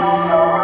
Não, não.